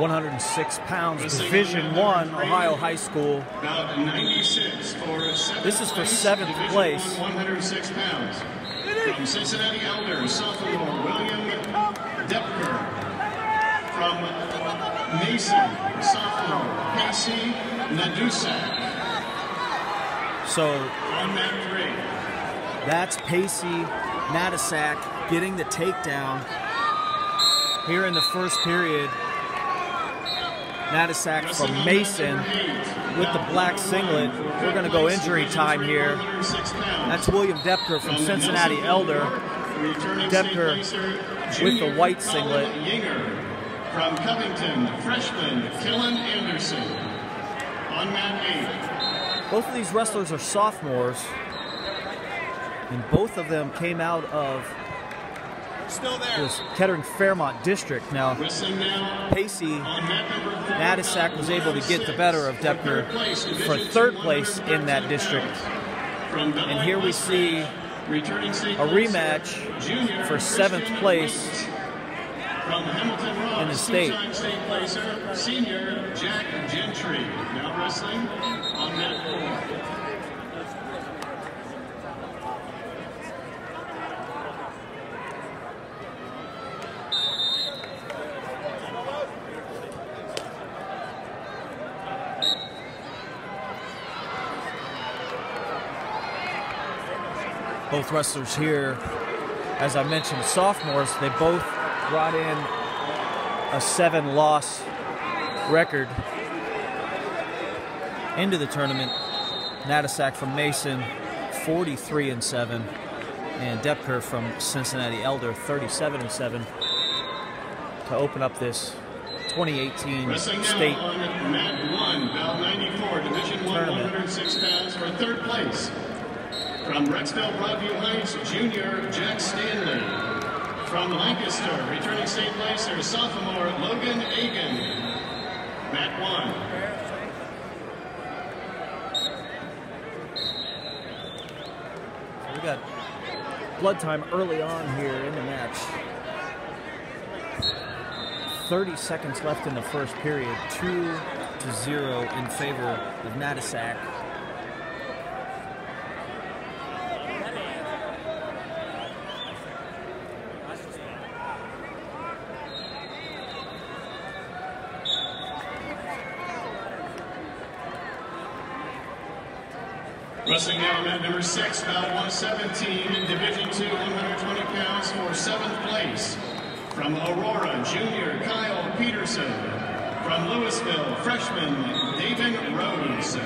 106 pounds, Division One, Ohio High School. This is for seventh place. 106 pounds. From Cincinnati Elders, sophomore William Doepker. From Mason, sophomore Pacey Najdusak. So On mat three. that's Pacey Najdusak getting the takedown here in the first period. Najdusak from Mason with the black singlet. We're going to go injury time here. That's William Doepker from Cincinnati Elder. Doepker with the white singlet. Yinger. From Covington, freshman Killen Anderson. On mat eight. Both of these wrestlers are sophomores, and both of them came out of this Kettering Fairmont district. Now, Pacey on mat number four. Najdusak was able to get the better of Doepker for third place in that district. And here we see a rematch for seventh place from Hamilton Rock, in the state. two-time state placer, senior Jack Gentry. Now wrestling on mat four. Both wrestlers here, as I mentioned, sophomores, they both brought in a seven loss record into the tournament. Najdusak from Mason, 43 and 7, and Doepker from Cincinnati Elder, 37 and 7, to open up this 2018 Wrestling state now on mat one, Val 94, Division Tournament. 106 pounds for third place. From Brecksville Broadview Heights, junior Jack Stanley. From Lancaster, returning state placer, sophomore Logan Agan. Mat one. We got blood time early on here in the match. 30 seconds left in the first period. 2 to 0 in favor of Najdusak. Wrestling now mat number six, Val 117, in Division Two, 120 pounds for seventh place. From Aurora, junior Kyle Peterson. From Louisville, freshman David Rose.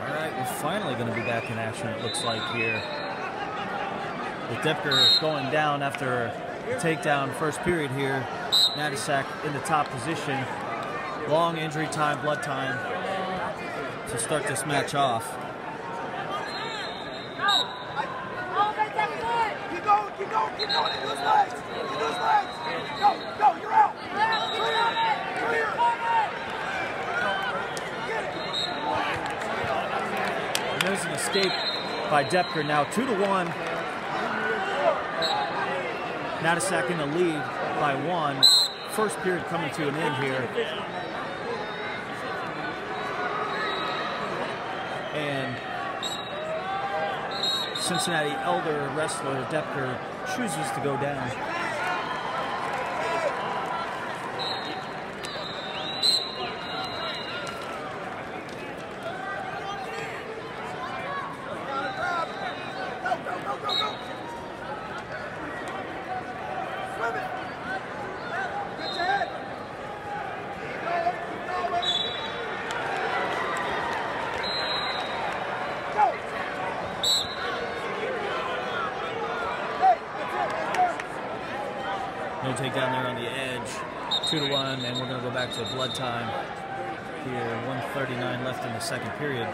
All right, we're finally going to be back in action, it looks like here. With Doepker going down after a takedown first period here. Najdusak in the top position. Long injury time, blood time to start this match off. Oh. Keep going, keep going, keep going. Into his legs. Into his legs. Go, go, you're out. Clear, clear. And there's an escape by Doepker now, two to one. Najdusak in the lead by one. First period coming to an end here. And Cincinnati Elder wrestler Doepker chooses to go down. Takedown there on the edge. Two to one, and we're going to go back to blood time here. 139 left in the second period.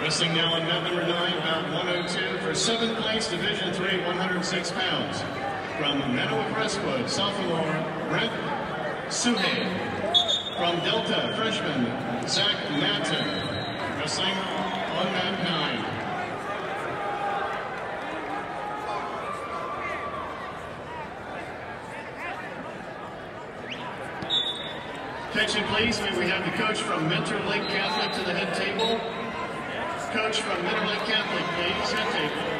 Wrestling now on mat number nine, bout 102 for seventh place, Division Three, 106 pounds. From Mantua Crestwood, sophomore Brent Suhe. From Delta, freshman Zach Natton. Wrestling on mat nine. Attention please, we have the coach from Mentor Lake Catholic to the head table. Coach from Mentor Lake Catholic, please, table.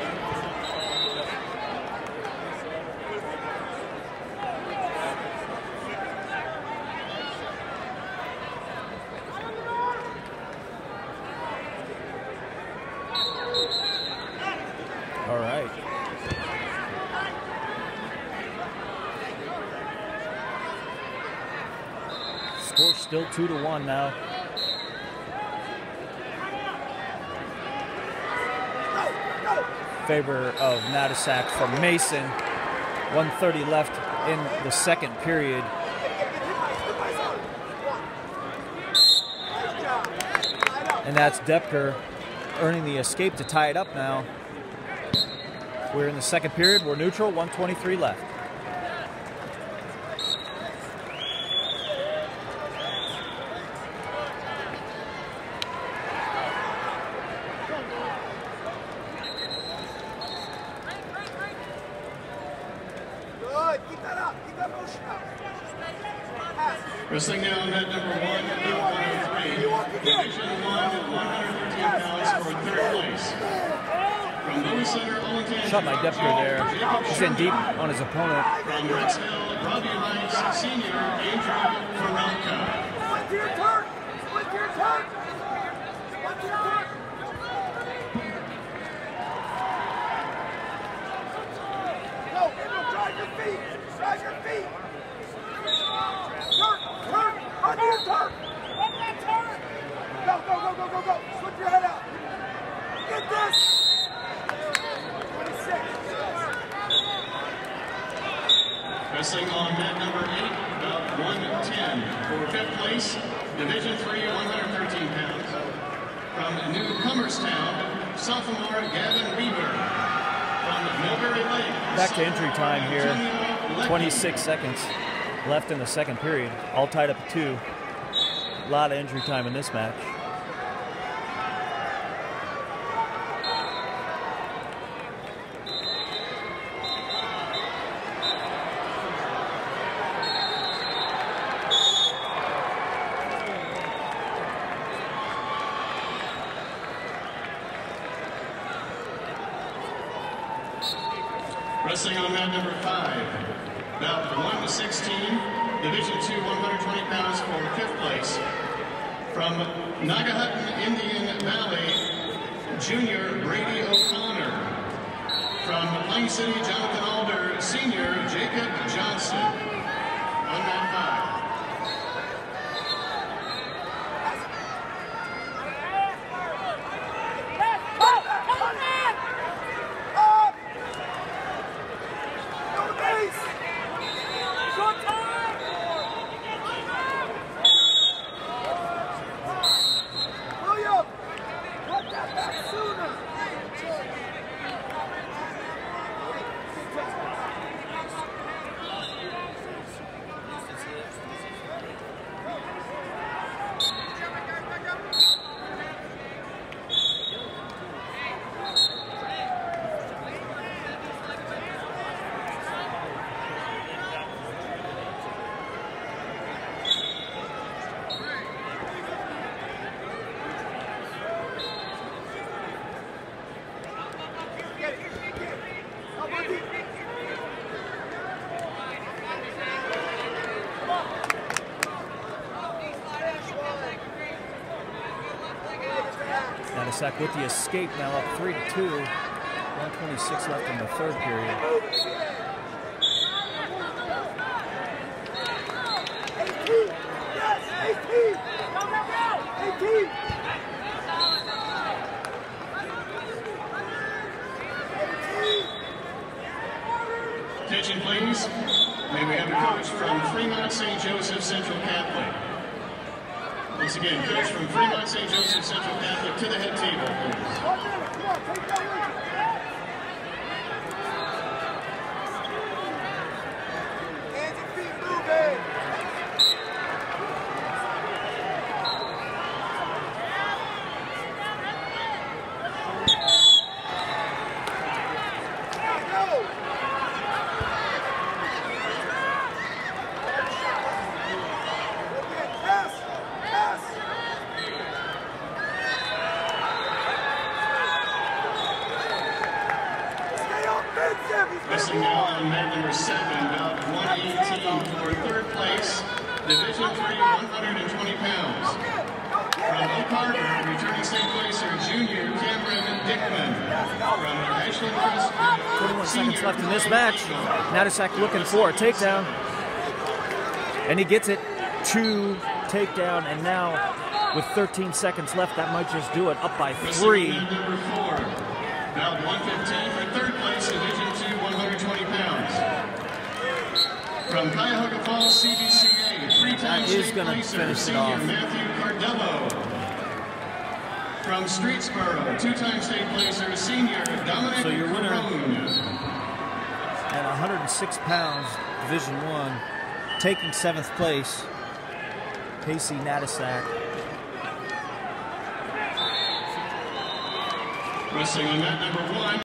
All right. Score still two to one now. Favor of Najdusak from Mason. 130 left in the second period. And that's Doepker earning the escape to tie it up now. We're in the second period. We're neutral. 123 left. Good. Keep that up. Keep that motion up. Pass. Wrestling now on number one, bout 103. Division One, 113 pounds for third place. From Lewis Center, Olentangy. Shot by Doepker there. He's in deep on his opponent. From Rexville, Robbie Rice, senior, Andrew Faralka. Split your turn. Split your turn. Split your turn. Go, Gabriel, drive your feet. Drive your feet. Turn, turn. On your turn. Go, go, go, go, go, go. Slip your head out. Get this. 26. Wrestling on mat number eight, about 110 for fifth place, Division Three, 113 pounds. From New Comerstown, sophomore Gavin Weaver. From Millbury Lake. Back to entry time here. 26 seconds left in the second period. All tied up at two. A lot of injury time in this match. Wrestling on mat number five, bout 1 to 16, Division Two, 120 pounds for fifth place. From Gnadenhutten, Indian Valley, Junior Brady O'Connor. From Plain City, Jonathan Alder, Senior Jacob Johnson. On mat five. Up! Go base! Short time! William! Put that back sooner! Najdusak with the escape now up 3 to 2. 126 left in the third period. Attention, please. May we have a coach from Fremont St. Joseph Central Catholic. Once again, coach from Fremont St. Joseph Central Catholic to the head table. Hands and feet moving. Go. Pass. Pass. Stay offensive. He's Missing been now won. on mat number seven, about 118 for third place, Division three, 120 pounds. From Oak Harbor, returning state placer, junior Cameron Dickman. From Ashland Crest. 21 seconds left in this match. Najdusak looking for a takedown. And he gets it. Two takedown. And now, with 13 seconds left, that might just do it. Up by three. about 115 for third place, Division two, 120 pounds. From Cuyahoga Falls, CVCA, three-time. Matthew Cardello. From Streetsboro, two-time state placer, senior Dominic So your winner-. At 106 pounds, Division One, taking seventh place. Pacey Najdusak. Wrestling on mat number one.